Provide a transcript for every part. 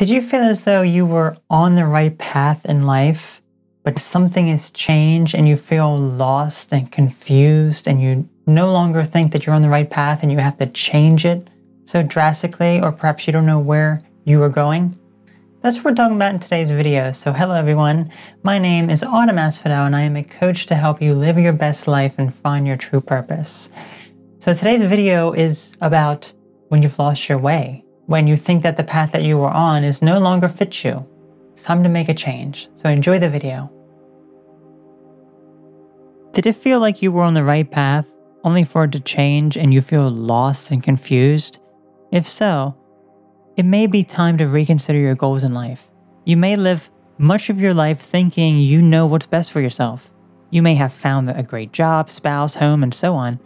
Did you feel as though you were on the right path in life, but something has changed and you feel lost and confused and you no longer think that you're on the right path and you have to change it so drastically, or perhaps you don't know where you are going? That's what we're talking about in today's video. So hello everyone, my name is Autumn Asphodel and I am a coach to help you live your best life and find your true purpose. So today's video is about when you've lost your way when you think that the path that you were on is no longer fits you. It's time to make a change, so enjoy the video. Did it feel like you were on the right path, only for it to change and you feel lost and confused? If so, it may be time to reconsider your goals in life. You may live much of your life thinking you know what's best for yourself. You may have found a great job, spouse, home, and so on.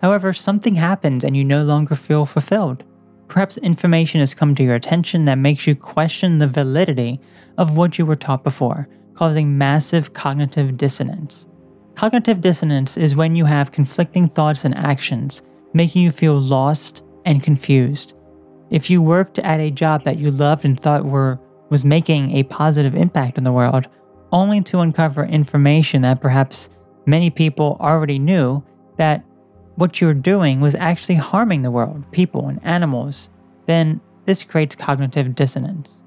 However, something happens and you no longer feel fulfilled. Perhaps information has come to your attention that makes you question the validity of what you were taught before, causing massive cognitive dissonance. Cognitive dissonance is when you have conflicting thoughts and actions, making you feel lost and confused. If you worked at a job that you loved and thought were was making a positive impact in the world, only to uncover information that perhaps many people already knew that what you're doing was actually harming the world, people, and animals, then this creates cognitive dissonance.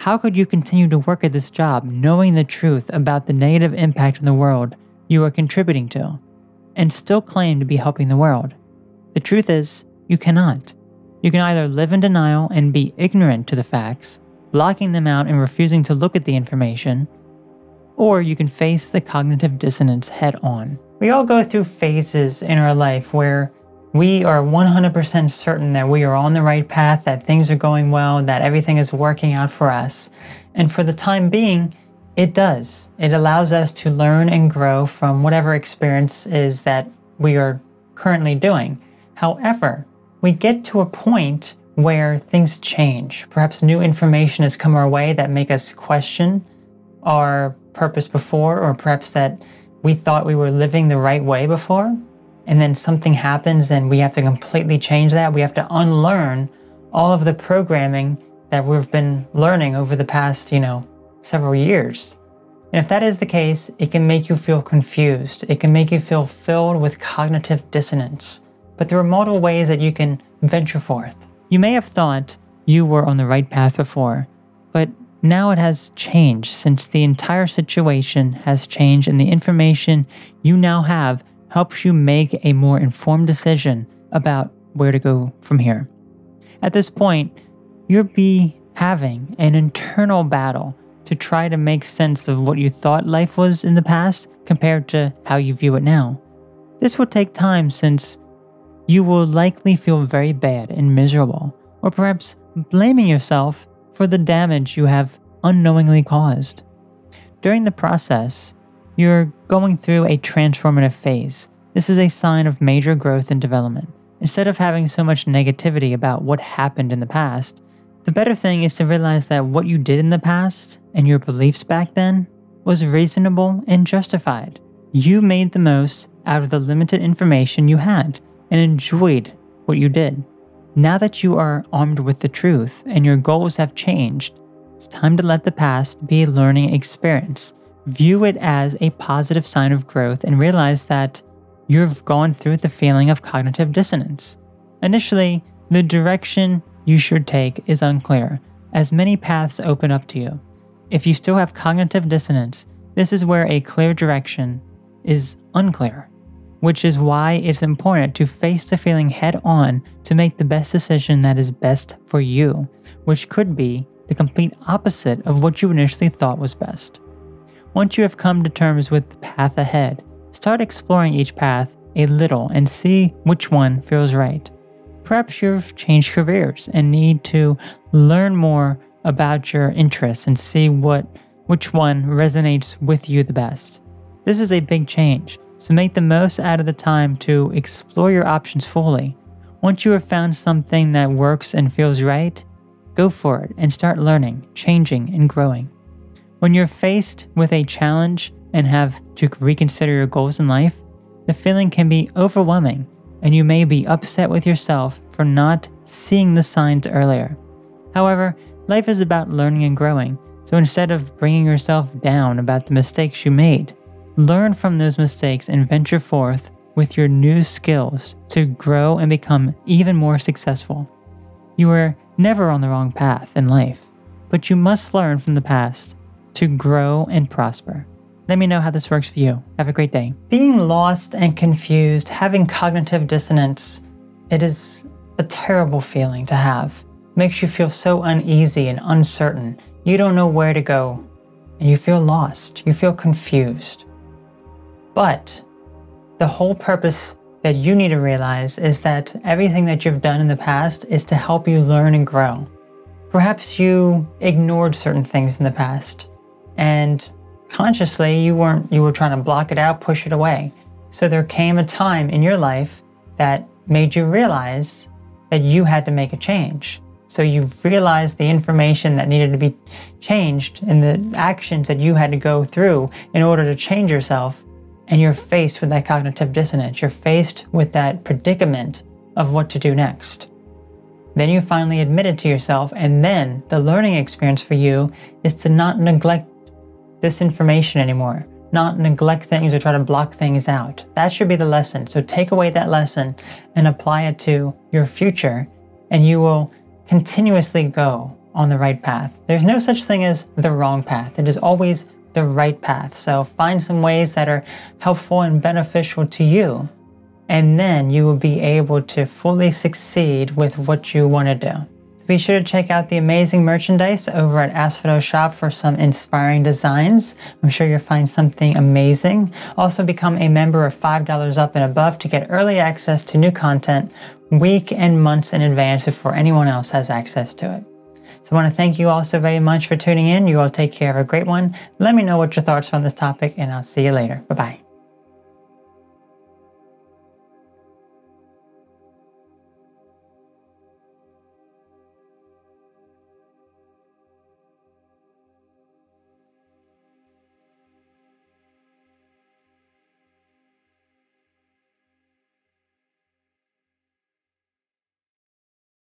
How could you continue to work at this job knowing the truth about the negative impact on the world you are contributing to, and still claim to be helping the world? The truth is, you cannot. You can either live in denial and be ignorant to the facts, blocking them out and refusing to look at the information, or you can face the cognitive dissonance head on. We all go through phases in our life where we are 100% certain that we are on the right path, that things are going well, that everything is working out for us. And for the time being, it does. It allows us to learn and grow from whatever experience is that we are currently doing. However, we get to a point where things change. Perhaps new information has come our way that make us question our purpose before, or perhaps that we thought we were living the right way before, and then something happens and we have to completely change that. We have to unlearn all of the programming that we've been learning over the past, you know, several years. And if that is the case, it can make you feel confused. It can make you feel filled with cognitive dissonance. But there are multiple ways that you can venture forth. You may have thought you were on the right path before, but now it has changed since the entire situation has changed and the information you now have helps you make a more informed decision about where to go from here. At this point, you'll be having an internal battle to try to make sense of what you thought life was in the past compared to how you view it now. This will take time since you will likely feel very bad and miserable, or perhaps blaming yourself for the damage you have unknowingly caused. During the process, you're going through a transformative phase. This is a sign of major growth and development. Instead of having so much negativity about what happened in the past, the better thing is to realize that what you did in the past and your beliefs back then was reasonable and justified. You made the most out of the limited information you had and enjoyed what you did. Now that you are armed with the truth and your goals have changed, it's time to let the past be a learning experience. View it as a positive sign of growth and realize that you've gone through the feeling of cognitive dissonance. Initially, the direction you should take is unclear, as many paths open up to you. If you still have cognitive dissonance, this is where a clear direction is unclear which is why it's important to face the feeling head on to make the best decision that is best for you, which could be the complete opposite of what you initially thought was best. Once you have come to terms with the path ahead, start exploring each path a little and see which one feels right. Perhaps you've changed careers and need to learn more about your interests and see what which one resonates with you the best. This is a big change, so make the most out of the time to explore your options fully. Once you have found something that works and feels right, go for it and start learning, changing, and growing. When you're faced with a challenge and have to reconsider your goals in life, the feeling can be overwhelming and you may be upset with yourself for not seeing the signs earlier. However, Life is about learning and growing, so instead of bringing yourself down about the mistakes you made, learn from those mistakes and venture forth with your new skills to grow and become even more successful. You are never on the wrong path in life, but you must learn from the past to grow and prosper. Let me know how this works for you. Have a great day. Being lost and confused, having cognitive dissonance, it is a terrible feeling to have. It makes you feel so uneasy and uncertain. You don't know where to go, and you feel lost. You feel confused. But the whole purpose that you need to realize is that everything that you've done in the past is to help you learn and grow. Perhaps you ignored certain things in the past and consciously you weren't you were trying to block it out, push it away. So there came a time in your life that made you realize that you had to make a change. So you realized the information that needed to be changed and the actions that you had to go through in order to change yourself. And you're faced with that cognitive dissonance. You're faced with that predicament of what to do next. Then you finally admit it to yourself, and then the learning experience for you is to not neglect this information anymore, not neglect things or try to block things out. That should be the lesson. So take away that lesson and apply it to your future, and you will continuously go on the right path. There's no such thing as the wrong path, it is always the right path. So find some ways that are helpful and beneficial to you, and then you will be able to fully succeed with what you want to do. Be sure to check out the amazing merchandise over at Asphodel Shop for some inspiring designs. I'm sure you'll find something amazing. Also become a member of $5 up and above to get early access to new content week and months in advance before anyone else has access to it. So I want to thank you all so very much for tuning in. You all take care. Have a great one. Let me know what your thoughts are on this topic and I'll see you later. Bye-bye.